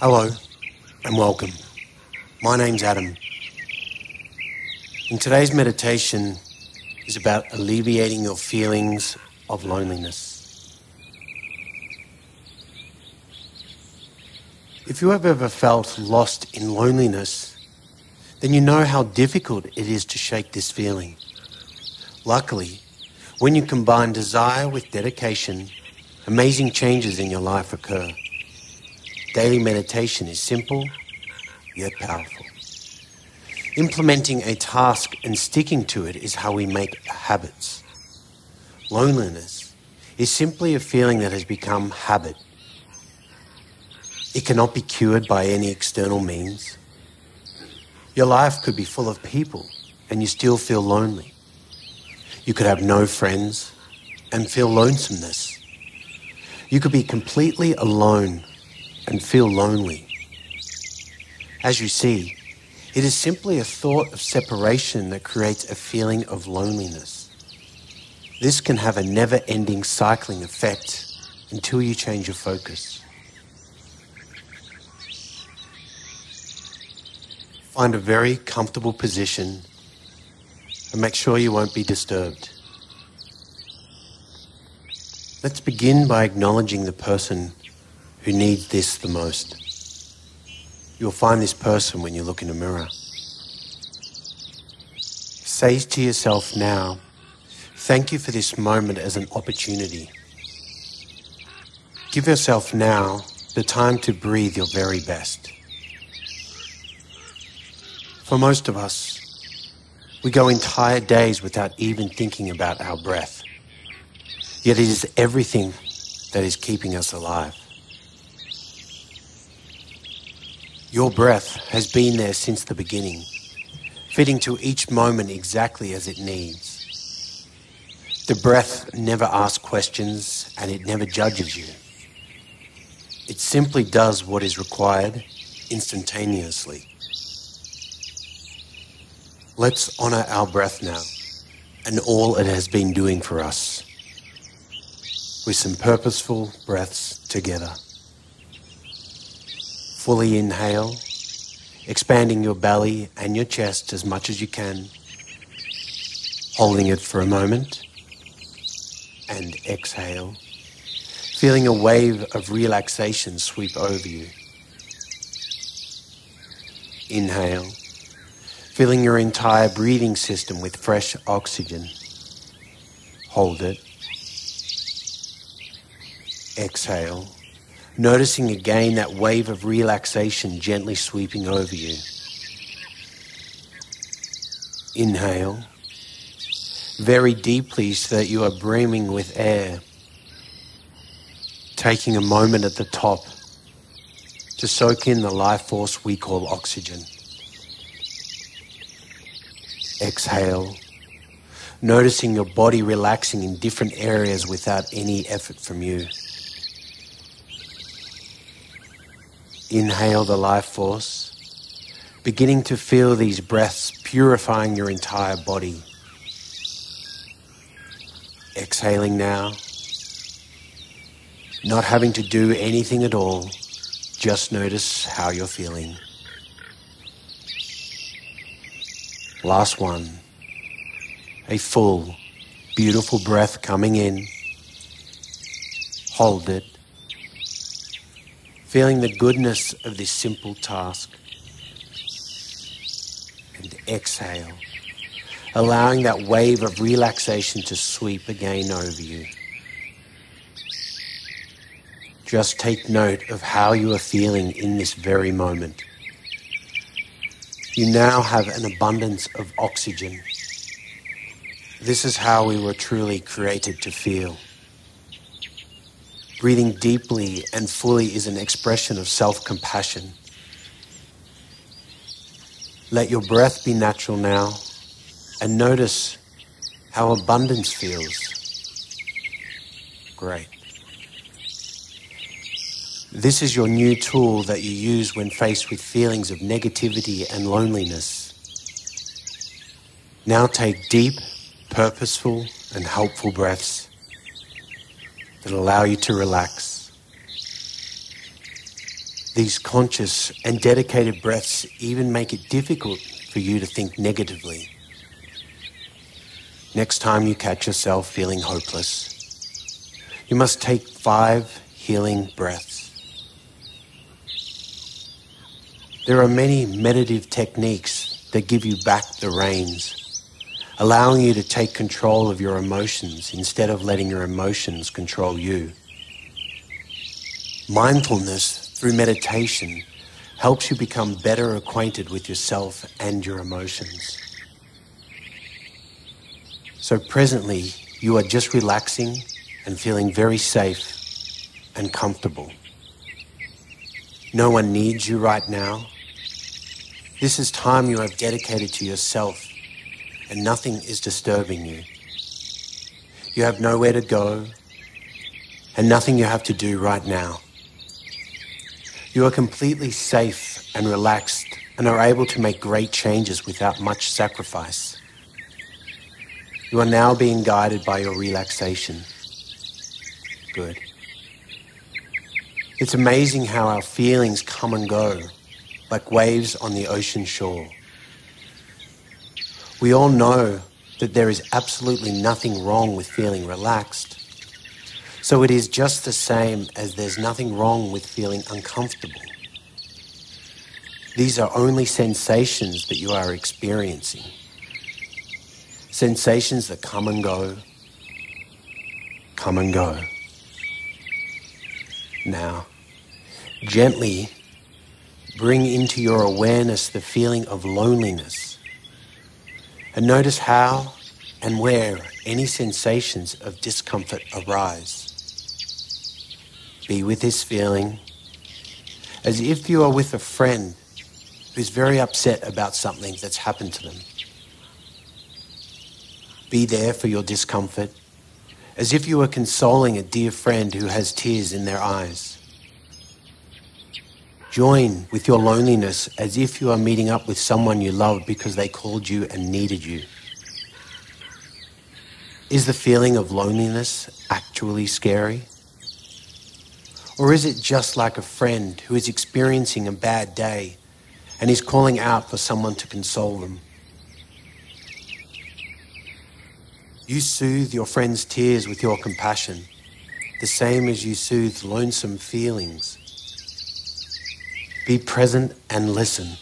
Hello and welcome. My name's Adam. And today's meditation is about alleviating your feelings of loneliness. If you have ever felt lost in loneliness, then you know how difficult it is to shake this feeling. Luckily, when you combine desire with dedication, amazing changes in your life occur. Daily meditation is simple yet powerful. Implementing a task and sticking to it is how we make habits. Loneliness is simply a feeling that has become habit. It cannot be cured by any external means. Your life could be full of people and you still feel lonely. You could have no friends and feel lonesomeness. You could be completely alone and feel lonely. As you see, it is simply a thought of separation that creates a feeling of loneliness. This can have a never ending cycling effect until you change your focus. Find a very comfortable position and make sure you won't be disturbed. Let's begin by acknowledging the person who needs this the most. You'll find this person when you look in a mirror. Say to yourself now, thank you for this moment as an opportunity. Give yourself now the time to breathe your very best. For most of us, we go entire days without even thinking about our breath. Yet it is everything that is keeping us alive. Your breath has been there since the beginning, fitting to each moment exactly as it needs. The breath never asks questions and it never judges you. It simply does what is required instantaneously. Let's honor our breath now and all it has been doing for us with some purposeful breaths together fully inhale, expanding your belly and your chest as much as you can, holding it for a moment, and exhale, feeling a wave of relaxation sweep over you. Inhale, filling your entire breathing system with fresh oxygen. Hold it. Exhale noticing again that wave of relaxation gently sweeping over you. Inhale very deeply so that you are brimming with air. Taking a moment at the top to soak in the life force we call oxygen. Exhale, noticing your body relaxing in different areas without any effort from you. Inhale the life force, beginning to feel these breaths purifying your entire body. Exhaling now, not having to do anything at all, just notice how you're feeling. Last one. A full, beautiful breath coming in. Hold it feeling the goodness of this simple task. And exhale, allowing that wave of relaxation to sweep again over you. Just take note of how you are feeling in this very moment. You now have an abundance of oxygen. This is how we were truly created to feel. Breathing deeply and fully is an expression of self compassion. Let your breath be natural now and notice how abundance feels. Great. This is your new tool that you use when faced with feelings of negativity and loneliness. Now take deep, purposeful, and helpful breaths allow you to relax. These conscious and dedicated breaths even make it difficult for you to think negatively. Next time you catch yourself feeling hopeless, you must take five healing breaths. There are many meditative techniques that give you back the reins, allowing you to take control of your emotions instead of letting your emotions control you. Mindfulness through meditation helps you become better acquainted with yourself and your emotions. So presently, you are just relaxing and feeling very safe and comfortable. No one needs you right now. This is time you have dedicated to yourself, and nothing is disturbing you. You have nowhere to go, and nothing you have to do right now. You are completely safe and relaxed and are able to make great changes without much sacrifice. You are now being guided by your relaxation. Good. It's amazing how our feelings come and go, like waves on the ocean shore. We all know that there is absolutely nothing wrong with feeling relaxed. So it is just the same as there's nothing wrong with feeling uncomfortable. These are only sensations that you are experiencing sensations that come and go, come and go. Now, gently bring into your awareness the feeling of loneliness and notice how and where any sensations of discomfort arise. Be with this feeling as if you are with a friend who's very upset about something that's happened to them. Be there for your discomfort, as if you were consoling a dear friend who has tears in their eyes. Join with your loneliness as if you are meeting up with someone you love because they called you and needed you. Is the feeling of loneliness actually scary? Or is it just like a friend who is experiencing a bad day and is calling out for someone to console them? You soothe your friend's tears with your compassion, the same as you soothe lonesome feelings. Be present and listen,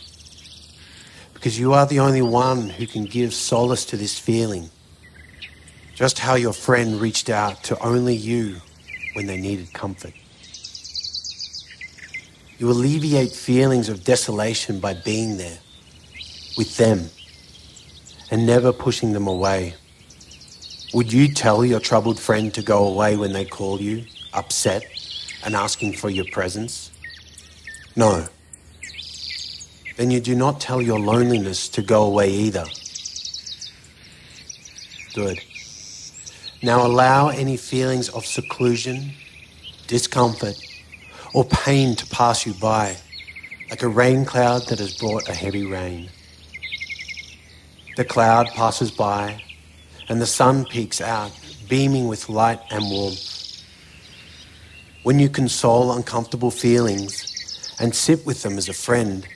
because you are the only one who can give solace to this feeling. Just how your friend reached out to only you when they needed comfort. You alleviate feelings of desolation by being there with them and never pushing them away. Would you tell your troubled friend to go away when they call you, upset and asking for your presence? No. Then you do not tell your loneliness to go away either. Good. Now allow any feelings of seclusion, discomfort, or pain to pass you by, like a rain cloud that has brought a heavy rain. The cloud passes by, and the sun peeks out, beaming with light and warmth. When you console uncomfortable feelings and sit with them as a friend,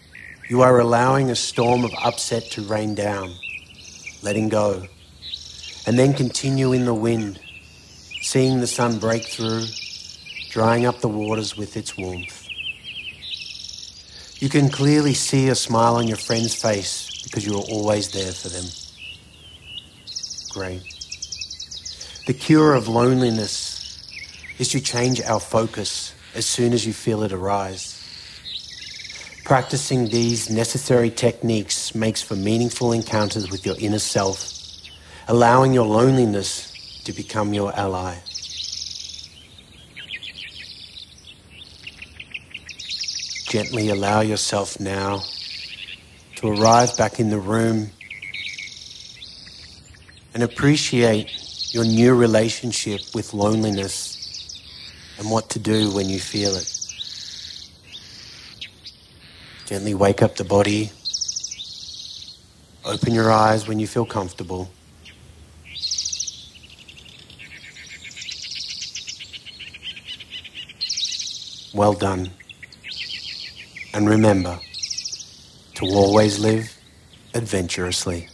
you are allowing a storm of upset to rain down, letting go, and then continue in the wind, seeing the sun break through, drying up the waters with its warmth. You can clearly see a smile on your friend's face because you are always there for them. Great. The cure of loneliness is to change our focus as soon as you feel it arise. Practicing these necessary techniques makes for meaningful encounters with your inner self, allowing your loneliness to become your ally. Gently allow yourself now to arrive back in the room and appreciate your new relationship with loneliness and what to do when you feel it. Gently wake up the body. Open your eyes when you feel comfortable. Well done. And remember to always live adventurously.